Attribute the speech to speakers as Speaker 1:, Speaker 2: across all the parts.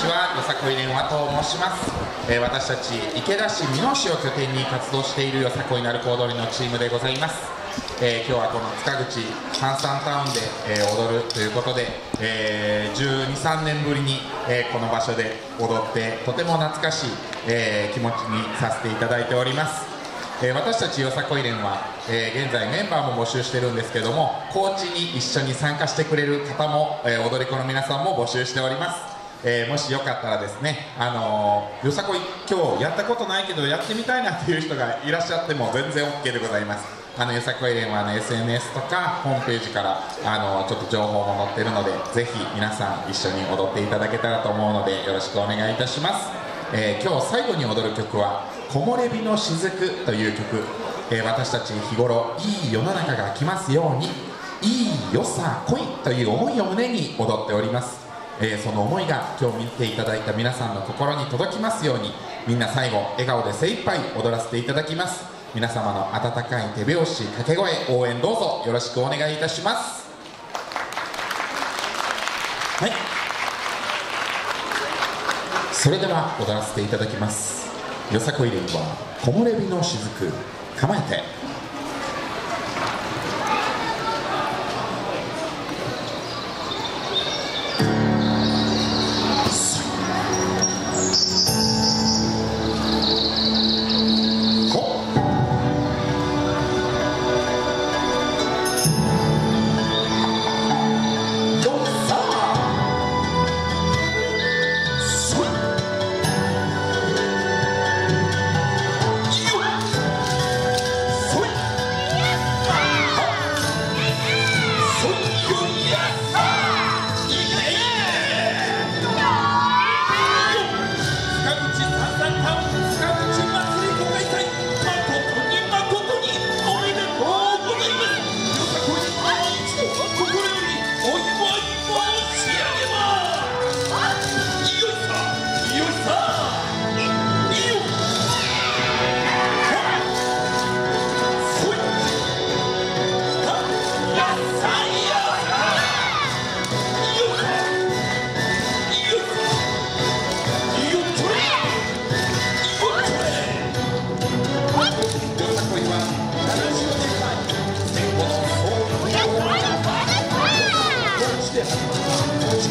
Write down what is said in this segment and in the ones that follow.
Speaker 1: ちはよさこい連和と申します、えー私たち池田市美濃市を拠点に活動しているよさこいなる行動りのチームでございます、えー今日はこの塚口サンサンタウンで、えー踊るということで、え1 2 3年ぶりに、えーこの場所で踊ってとても懐かしい、えー気持ちにさせていただいております。え私たちよさこい連は、えー現在メンバーも募集してるんですけどもコーチに一緒に参加してくれる方も、えー踊り子の皆さんも募集しております、えーもしよかったらですね、あのーよさこい今日やったことないけどやってみたいなっていう人がいらっしゃっても全然 OK でございます。あのよさこい連はの SNS とかホームページからあのちょっと情報も載ってるのでぜひ皆さん一緒に踊っていただけたらと思うのでよろしくお願いいたします。え今日最後に踊る曲は「木漏れ日の雫」という曲、え私たち日頃いい世の中が来ますようにいいよさ恋という思いを胸に踊っております、えーその思いが今日見ていただいた皆さんの心に届きますようにみんな最後笑顔で精一杯踊らせていただきます。皆様の温かい手拍子掛け声応援どうぞ。よろしくお願いいたします。はい。それでは踊らせていただきます。よさこい連は木漏れ日の雫構えて。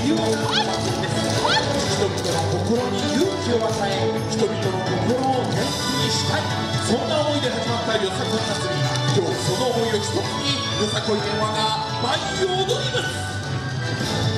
Speaker 1: 勇気を与え人々の心を元気にしたい。そんな思いで始まったよさこい祭り。今日その思いを一つによさこい電話が舞い踊ります。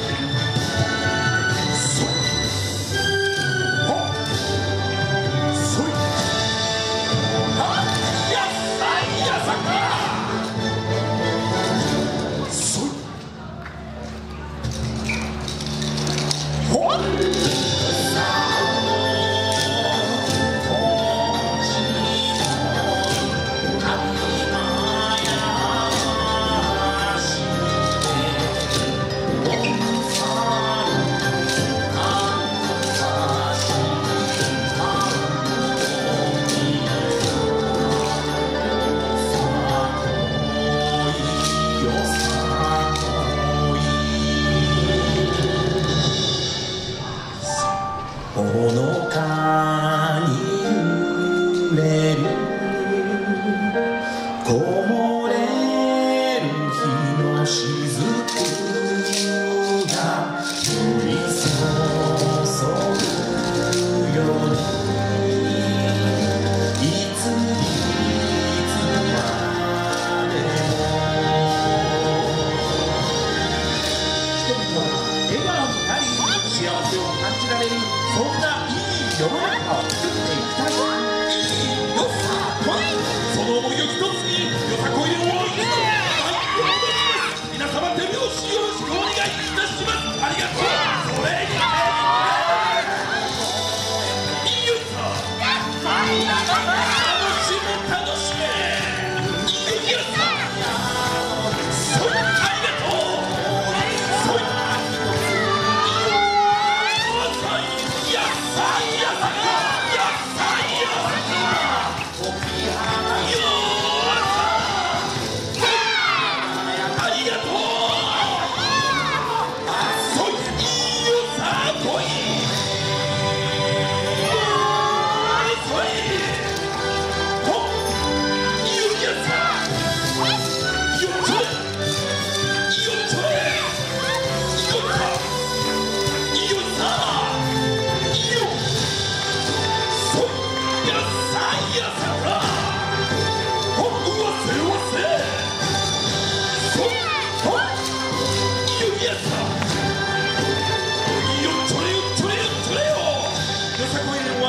Speaker 2: れる。こもれる日の雫が降り注ぐようにいついつまでも
Speaker 1: 人々が笑顔になり幸せを感じられるそんないい世の中を作ってよさこいその思いを一つによさこいを皆様手拍子よろしくお願いいたしますありがとうそれにいいよさ楽しむ楽しめいいよさそいありがとうそいやっさ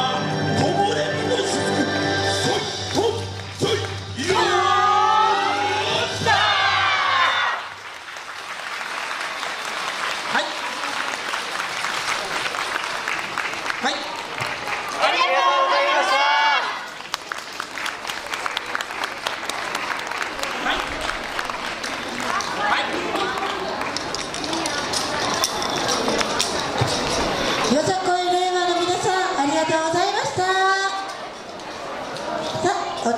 Speaker 2: love.